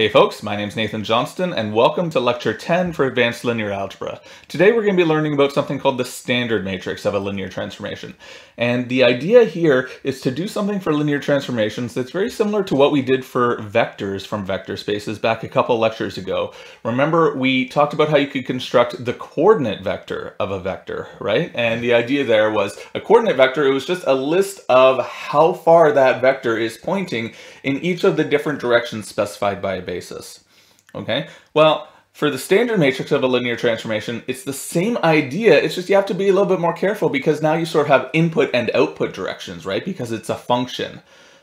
Hey folks, my name is Nathan Johnston and welcome to lecture 10 for advanced linear algebra. Today we're going to be learning about something called the standard matrix of a linear transformation. And the idea here is to do something for linear transformations that's very similar to what we did for vectors from vector spaces back a couple lectures ago. Remember we talked about how you could construct the coordinate vector of a vector, right? And the idea there was a coordinate vector, it was just a list of how far that vector is pointing in each of the different directions specified by basis. Okay, well, for the standard matrix of a linear transformation, it's the same idea, it's just you have to be a little bit more careful because now you sort of have input and output directions, right? Because it's a function.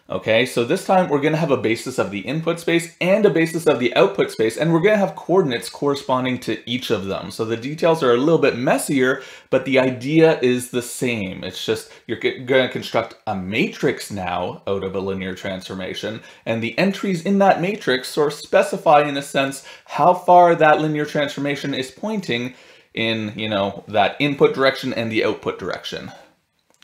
Okay, so this time we're going to have a basis of the input space and a basis of the output space, and we're going to have coordinates corresponding to each of them. So the details are a little bit messier, but the idea is the same. It's just you're going to construct a matrix now out of a linear transformation, and the entries in that matrix sort of specify, in a sense, how far that linear transformation is pointing in, you know, that input direction and the output direction.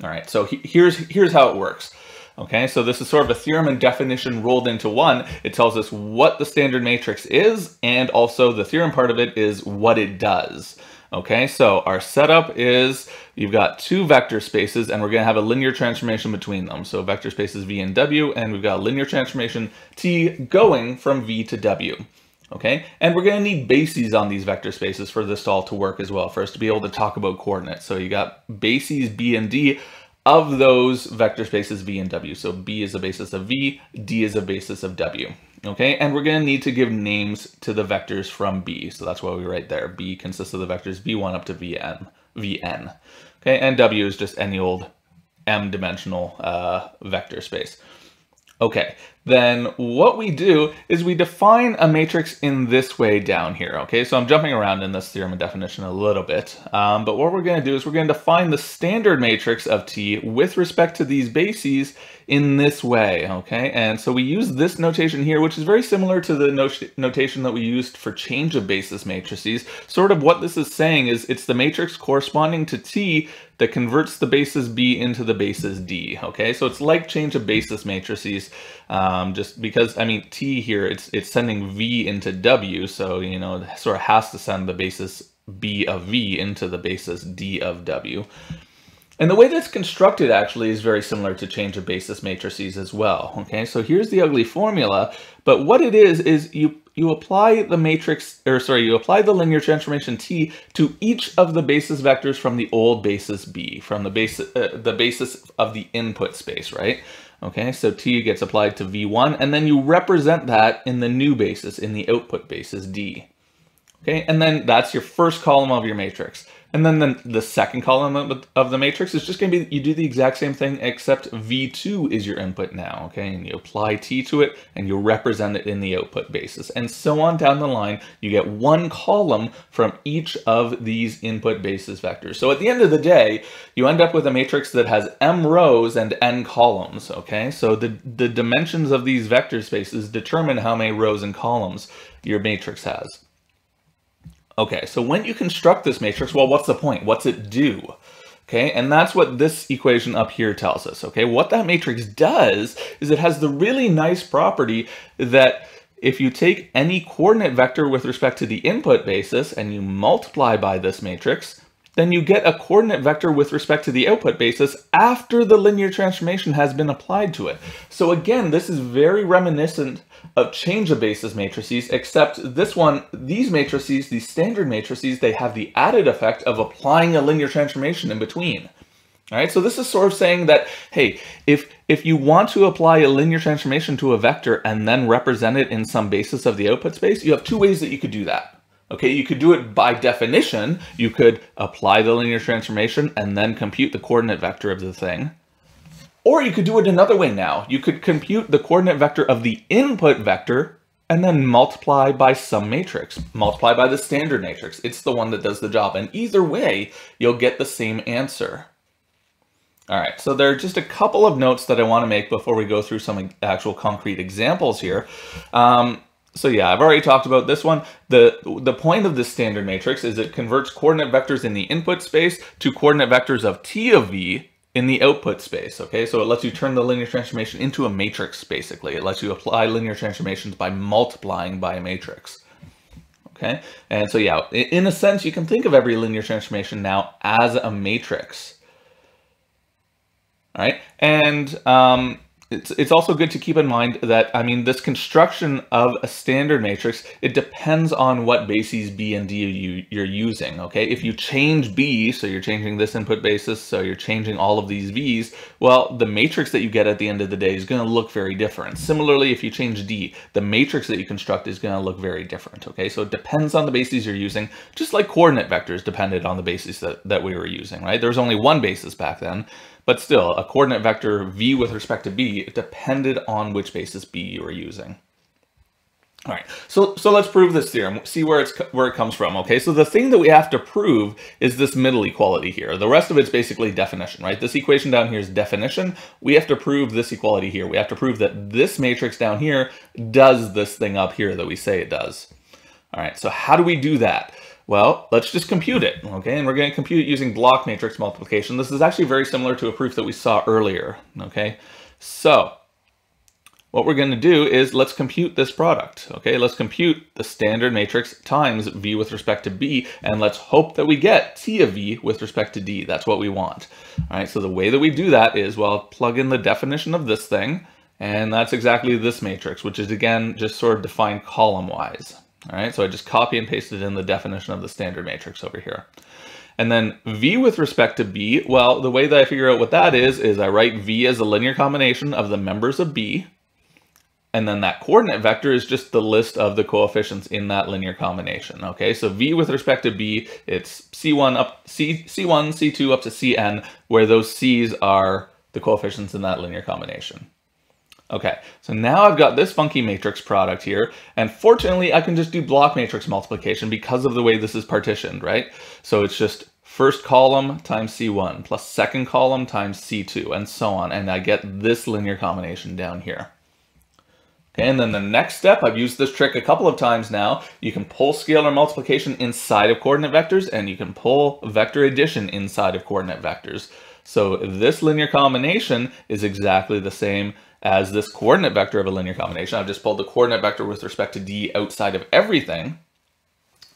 All right, so here's, here's how it works. Okay, so this is sort of a theorem and definition rolled into one. It tells us what the standard matrix is, and also the theorem part of it is what it does. Okay, so our setup is you've got two vector spaces and we're going to have a linear transformation between them. So vector spaces v and w, and we've got a linear transformation t going from v to w. Okay, and we're going to need bases on these vector spaces for this all to work as well, for us to be able to talk about coordinates. So you got bases b and d of those vector spaces v and w. So b is a basis of v, d is a basis of w. Okay, and we're going to need to give names to the vectors from b. So that's why we write there. b consists of the vectors v1 up to vn. vn. Okay, and w is just any old m-dimensional uh, vector space. Okay, then what we do is we define a matrix in this way down here. Okay, so I'm jumping around in this theorem and definition a little bit, um, but what we're going to do is we're going to define the standard matrix of T with respect to these bases in this way, okay? And so we use this notation here, which is very similar to the not notation that we used for change of basis matrices. Sort of what this is saying is it's the matrix corresponding to T that converts the basis B into the basis D, okay? So it's like change of basis matrices, um, Um, just because, I mean, T here, it's, it's sending V into W, so, you know, it sort of has to send the basis B of V into the basis D of W. And the way that's constructed actually is very similar to change of basis matrices as well. Okay, so here's the ugly formula, but what it is, is you, you apply the matrix, or sorry, you apply the linear transformation T to each of the basis vectors from the old basis B, from the basis, uh, the basis of the input space, right? Okay, so T gets applied to V1, and then you represent that in the new basis, in the output basis D. Okay, and then that's your first column of your matrix. And then the, the second column of, the matrix is just going to be, you do the exact same thing, except V2 is your input now, okay? And you apply T to it, and you represent it in the output basis. And so on down the line, you get one column from each of these input basis vectors. So at the end of the day, you end up with a matrix that has m rows and n columns, okay? So the, the dimensions of these vector spaces determine how many rows and columns your matrix has. Okay, so when you construct this matrix, well, what's the point? What's it do? Okay, and that's what this equation up here tells us. Okay, what that matrix does is it has the really nice property that if you take any coordinate vector with respect to the input basis and you multiply by this matrix, then you get a coordinate vector with respect to the output basis after the linear transformation has been applied to it. So again, this is very reminiscent of change of basis matrices, except this one, these matrices, these standard matrices, they have the added effect of applying a linear transformation in between. All right, so this is sort of saying that, hey, if if you want to apply a linear transformation to a vector and then represent it in some basis of the output space, you have two ways that you could do that. Okay, you could do it by definition. You could apply the linear transformation and then compute the coordinate vector of the thing. Or you could do it another way now. You could compute the coordinate vector of the input vector and then multiply by some matrix. Multiply by the standard matrix. It's the one that does the job. And either way, you'll get the same answer. All right, so there are just a couple of notes that I want to make before we go through some actual concrete examples here. Um, so yeah, I've already talked about this one. The, the point of this standard matrix is it converts coordinate vectors in the input space to coordinate vectors of t of v in the output space, okay? So it lets you turn the linear transformation into a matrix, basically. It lets you apply linear transformations by multiplying by a matrix, okay? And so yeah, in a sense, you can think of every linear transformation now as a matrix, all right? And um, it's, it's also good to keep in mind that, I mean, this construction of a standard matrix, it depends on what bases B and D you, you're using, okay? If you change B, so you're changing this input basis, so you're changing all of these V's, well, the matrix that you get at the end of the day is gonna look very different. Similarly, if you change D, the matrix that you construct is gonna look very different, okay? So it depends on the bases you're using, just like coordinate vectors depended on the bases that, that we were using, right? There was only one basis back then, but still, a coordinate vector v with respect to b depended on which basis b you were using. All right, so, so let's prove this theorem, see where, it's, where it comes from, okay? So the thing that we have to prove is this middle equality here. The rest of it's basically definition, right? This equation down here is definition. We have to prove this equality here. We have to prove that this matrix down here does this thing up here that we say it does. All right, so how do we do that? Well, let's just compute it, okay? And we're going to compute it using block matrix multiplication. This is actually very similar to a proof that we saw earlier, okay? So, what we're going to do is let's compute this product, okay? Let's compute the standard matrix times v with respect to b, and let's hope that we get t of v with respect to d. That's what we want. All right, so the way that we do that is, well, plug in the definition of this thing, and that's exactly this matrix, which is, again, just sort of defined column-wise. All right, so I just copy and pasted in the definition of the standard matrix over here. And then V with respect to B, well, the way that I figure out what that is, is I write V as a linear combination of the members of B, and then that coordinate vector is just the list of the coefficients in that linear combination. Okay, so V with respect to B, it's C1 up C, C1, C2 up to Cn, where those C's are the coefficients in that linear combination. Okay, so now I've got this funky matrix product here, and fortunately I can just do block matrix multiplication because of the way this is partitioned, right? So it's just first column times C1 plus second column times C2 and so on, and I get this linear combination down here. Okay, and then the next step, I've used this trick a couple of times now, you can pull scalar multiplication inside of coordinate vectors and you can pull vector addition inside of coordinate vectors. So this linear combination is exactly the same as this coordinate vector of a linear combination. I've just pulled the coordinate vector with respect to d outside of everything.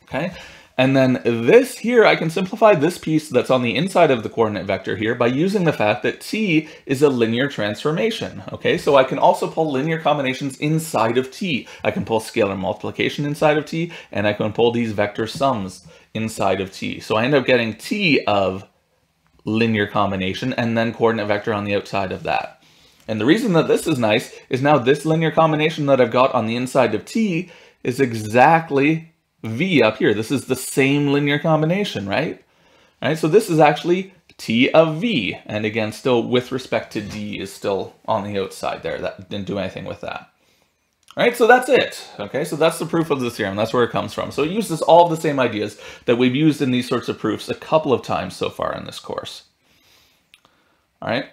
Okay, and then this here, I can simplify this piece that's on the inside of the coordinate vector here by using the fact that t is a linear transformation. Okay, so I can also pull linear combinations inside of t. I can pull scalar multiplication inside of t, and I can pull these vector sums inside of t. So I end up getting t of linear combination and then coordinate vector on the outside of that. And the reason that this is nice is now this linear combination that I've got on the inside of t is exactly v up here. This is the same linear combination, right? All right, so this is actually t of v. And again, still with respect to d is still on the outside there. That didn't do anything with that. All right, so that's it. Okay, so that's the proof of the theorem. That's where it comes from. So it uses all the same ideas that we've used in these sorts of proofs a couple of times so far in this course. All right,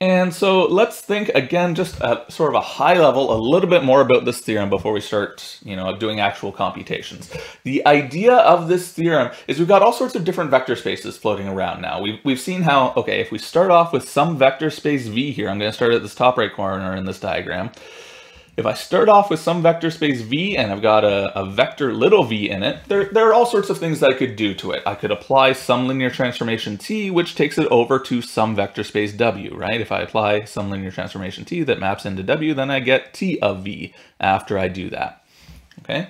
and so let's think again, just at sort of a high level, a little bit more about this theorem before we start, you know, doing actual computations. The idea of this theorem is we've got all sorts of different vector spaces floating around now. We've, we've seen how, okay, if we start off with some vector space V here, I'm going to start at this top right corner in this diagram. If I start off with some vector space v and I've got a, a, vector little v in it, there, there are all sorts of things that I could do to it. I could apply some linear transformation t, which takes it over to some vector space w, right? If I apply some linear transformation t that maps into w, then I get t of v after I do that, okay?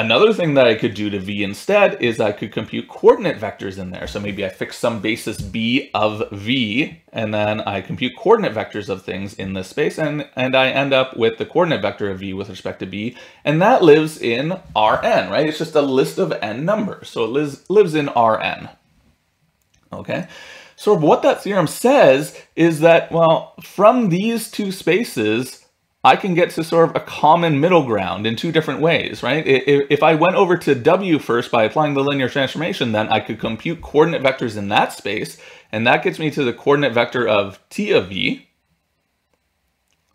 Another thing that I could do to V instead is I could compute coordinate vectors in there. So maybe I fix some basis B of V, and then I compute coordinate vectors of things in this space, and, and I end up with the coordinate vector of V with respect to B, and that lives in Rn, right? It's just a list of n numbers, so it lives, lives in Rn, okay? So what that theorem says is that, well, from these two spaces, I can get to sort of a common middle ground in two different ways, right? If I went over to W first by applying the linear transformation, then I could compute coordinate vectors in that space, and that gets me to the coordinate vector of T of V,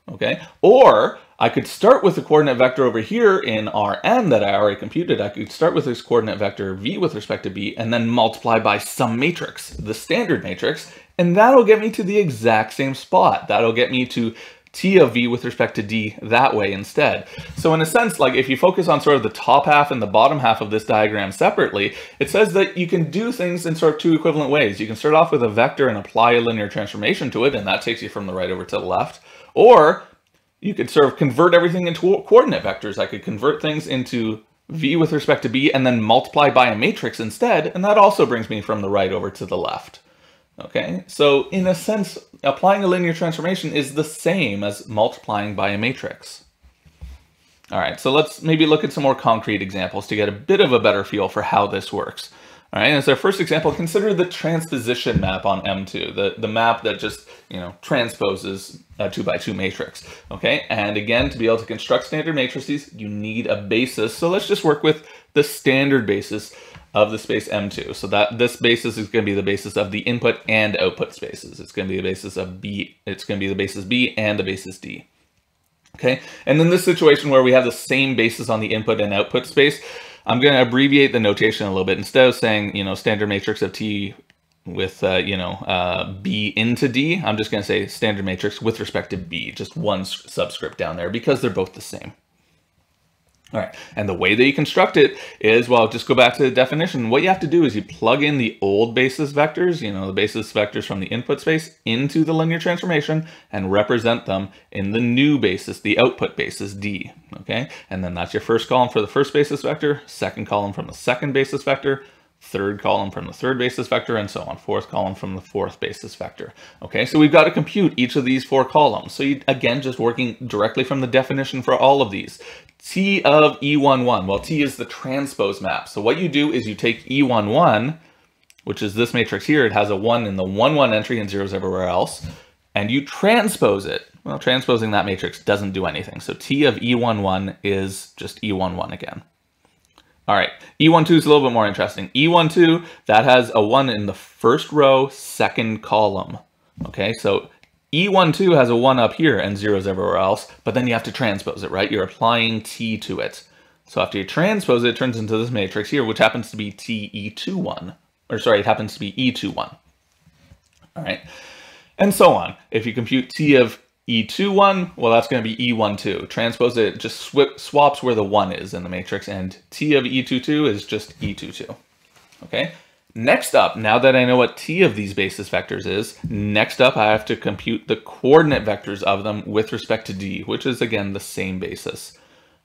okay? Or I could start with the coordinate vector over here in Rn that I already computed. I could start with this coordinate vector V with respect to B and then multiply by some matrix, the standard matrix, And that'll get me to the exact same spot. That'll get me to t of v with respect to d that way instead. So in a sense, like if you focus on sort of the top half and the bottom half of this diagram separately, it says that you can do things in sort of two equivalent ways. You can start off with a vector and apply a linear transformation to it, and that takes you from the right over to the left. Or you could sort of convert everything into coordinate vectors. I could convert things into v with respect to b and then multiply by a matrix instead, and that also brings me from the right over to the left. Okay, so in a sense, applying a linear transformation is the same as multiplying by a matrix. All right, so let's maybe look at some more concrete examples to get a bit of a better feel for how this works. All right, as our first example, consider the transposition map on M2, the, the map that just, you know, transposes a two by two matrix, okay? And again, to be able to construct standard matrices, you need a basis. So let's just work with the standard basis of the space M2. So that this basis is going to be the basis of the input and output spaces. It's going to be the basis of B, it's going to be the basis B and the basis D. Okay, and then this situation where we have the same basis on the input and output space, I'm going to abbreviate the notation a little bit. Instead of saying, you know, standard matrix of T with, uh, you know, uh, B into D, I'm just going to say standard matrix with respect to B, just one subscript down there because they're both the same. All right, and the way that you construct it is, well, just go back to the definition. What you have to do is you plug in the old basis vectors, you know, the basis vectors from the input space into the linear transformation and represent them in the new basis, the output basis D, okay? And then that's your first column for the first basis vector, second column from the second basis vector, third column from the third basis vector, and so on, fourth column from the fourth basis vector. Okay, so we've got to compute each of these four columns. So you, again, just working directly from the definition for all of these. T of E11, well, T is the transpose map. So what you do is you take E11, which is this matrix here, it has a 1 in the 1, 1 entry and zeros everywhere else, and you transpose it. Well, transposing that matrix doesn't do anything. So T of E11 is just E11 again. All right, E12 is a little bit more interesting. E12, that has a 1 in the first row, second column. Okay, so E12 has a 1 up here and zeros everywhere else, but then you have to transpose it, right? You're applying T to it. So after you transpose it, it turns into this matrix here, which happens to be TE21. Or sorry, it happens to be E21. All right, and so on. If you compute T of E21, well, that's going to be E12. Transpose it, just sw swaps where the 1 is in the matrix, and T of E22 is just E22. Okay, next up, now that I know what T of these basis vectors is, next up I have to compute the coordinate vectors of them with respect to D, which is, again, the same basis.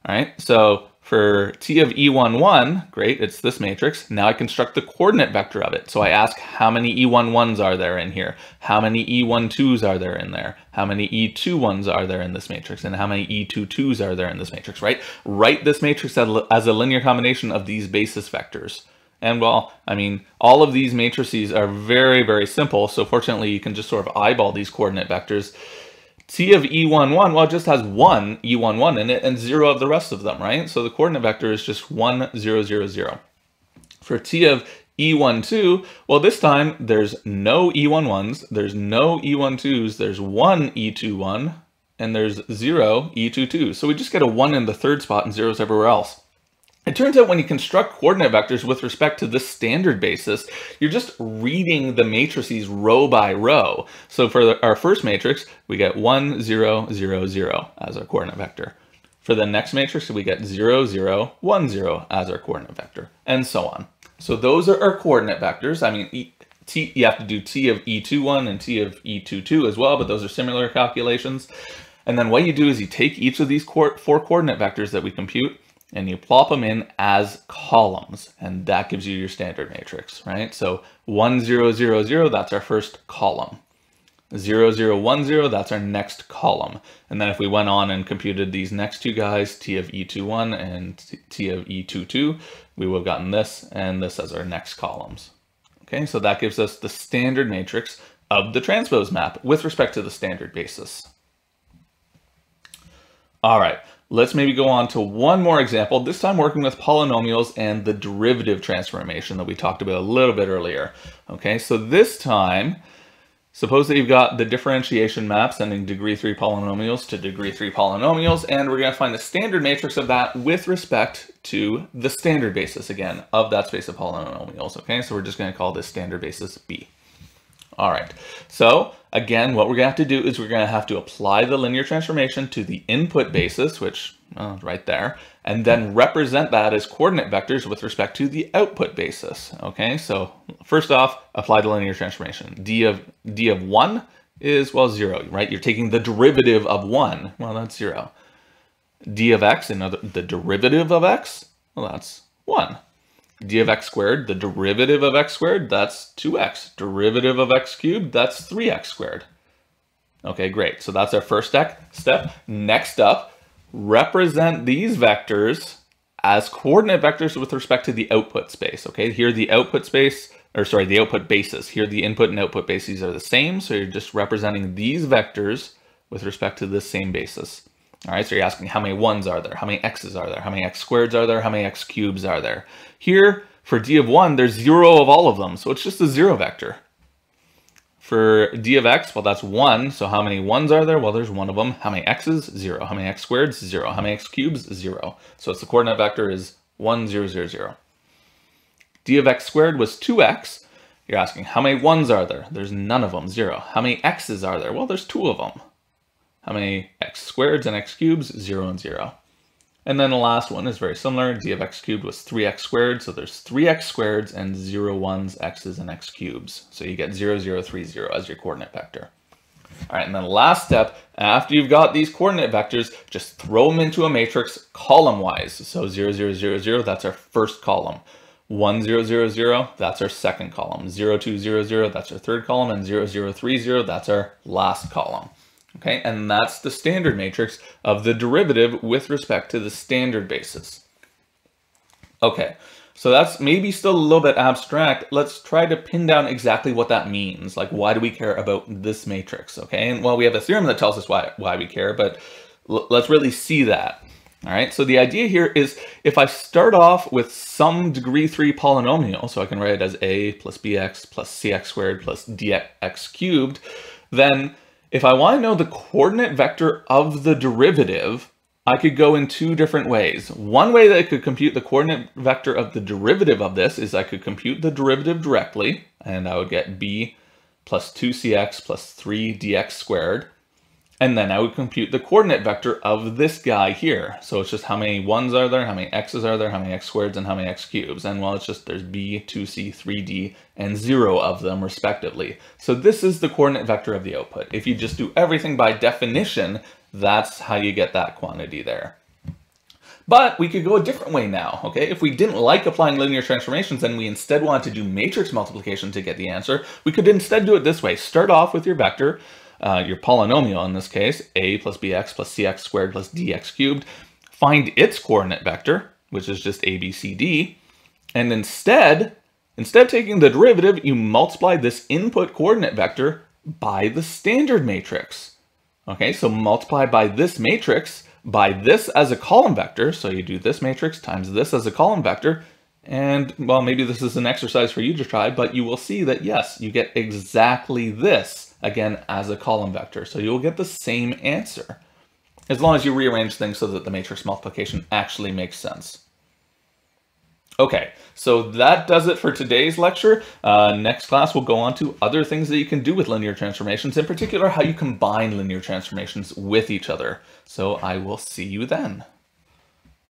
All right, so for t of e11, great, it's this matrix. Now I construct the coordinate vector of it. So I ask how many e11s are there in here? How many e12s are there in there? How many e21s are there in this matrix? And how many e22s are there in this matrix, right? Write this matrix as a linear combination of these basis vectors. And well, I mean, all of these matrices are very, very simple. So fortunately, you can just sort of eyeball these coordinate vectors. T of E11, well, it just has one E11 in it and zero of the rest of them, right? So the coordinate vector is just 1, 0, 0, 0. For T of E12, well, this time there's no E11s, there's no E12s, there's one E21, and there's zero E22. So we just get a 1 in the third spot and zeros everywhere else. It turns out when you construct coordinate vectors with respect to this standard basis, you're just reading the matrices row by row. So for the, our first matrix, we get 1, 0, 0, 0 as our coordinate vector. For the next matrix, we get 0, 0, 1, 0 as our coordinate vector, and so on. So those are our coordinate vectors. I mean, e, t, you have to do t of e21 and t of e22 as well, but those are similar calculations. And then what you do is you take each of these four coordinate vectors that we compute, and you plop them in as columns and that gives you your standard matrix, right? So 1, 0, 0, 0, that's our first column. 0, 0, 1, 0, that's our next column. And then if we went on and computed these next two guys, T of E21 and T of E22, we would have gotten this and this as our next columns. Okay, so that gives us the standard matrix of the transpose map with respect to the standard basis. All right, Let's maybe go on to one more example, this time working with polynomials and the derivative transformation that we talked about a little bit earlier. Okay, so this time, suppose that you've got the differentiation map sending degree 3 polynomials to degree 3 polynomials, and we're going to find the standard matrix of that with respect to the standard basis, again, of that space of polynomials. Okay, so we're just going to call this standard basis B. All right, so again, what we're gonna have to do is we're gonna have to apply the linear transformation to the input basis, which right there, and then represent that as coordinate vectors with respect to the output basis. Okay, so first off, apply the linear transformation. d of d of one is well zero, right? You're taking the derivative of one. Well, that's zero. d of x, another the derivative of x, well, that's one d of x squared, the derivative of x squared, that's 2x. Derivative of x cubed, that's 3x squared. Okay, great. So that's our first step. Next up, represent these vectors as coordinate vectors with respect to the output space. Okay, here the output space, or sorry, the output basis. Here the input and output bases are the same, so you're just representing these vectors with respect to this same basis. All right, so you're asking how many ones are there? How many x's are there? How many x squareds are there? How many x cubes are there? Here, for d of 1, there's zero of all of them, so it's just a zero vector. For d of x, well, that's 1, so how many 1s are there? Well, there's one of them. How many x's? 0. How many x squareds? 0. How many x cubes? 0. So it's the coordinate vector is 1, 0, 0, 0. d of x squared was 2x. You're asking, how many 1s are there? There's none of them, 0. How many x's are there? Well, there's two of them. How many x squareds and x cubes? 0 and 0. And then the last one is very similar. d of x cubed was 3x squared, so there's 3x squareds and 0 ones, x's, and x cubes. So you get 0, 0, 3, 0 as your coordinate vector. All right, and then the last step, after you've got these coordinate vectors, just throw them into a matrix column-wise. So 0, 0, 0, 0, that's our first column. 1, 0, 0, 0, that's our second column. 0, 2, 0, 0, that's our third column. And 0, 0, 3, 0, that's our last column. Okay, and that's the standard matrix of the derivative with respect to the standard basis. Okay, so that's maybe still a little bit abstract. Let's try to pin down exactly what that means. Like, why do we care about this matrix? Okay, and well, we have a theorem that tells us why, why we care, but let's really see that. All right, so the idea here is if I start off with some degree three polynomial, so I can write it as a plus bx plus cx squared plus dx cubed, then if I want to know the coordinate vector of the derivative, I could go in two different ways. One way that I could compute the coordinate vector of the derivative of this is I could compute the derivative directly, and I would get b plus 2cx plus 3dx squared. And then I would compute the coordinate vector of this guy here. So it's just how many ones are there, how many x's are there, how many x squareds, and how many x cubes. And well, it's just there's b, 2c, 3d, and zero of them respectively. So this is the coordinate vector of the output. If you just do everything by definition, that's how you get that quantity there. But we could go a different way now, okay? If we didn't like applying linear transformations and we instead wanted to do matrix multiplication to get the answer, we could instead do it this way. Start off with your vector, uh, your polynomial in this case, a plus bx plus cx squared plus dx cubed, find its coordinate vector, which is just a, b, c, d, and instead, instead of taking the derivative, you multiply this input coordinate vector by the standard matrix. Okay, so multiply by this matrix by this as a column vector, so you do this matrix times this as a column vector, and well, maybe this is an exercise for you to try, but you will see that yes, you get exactly this again as a column vector. So you'll get the same answer as long as you rearrange things so that the matrix multiplication actually makes sense. Okay, so that does it for today's lecture. Uh, next class we'll go on to other things that you can do with linear transformations, in particular how you combine linear transformations with each other. So I will see you then.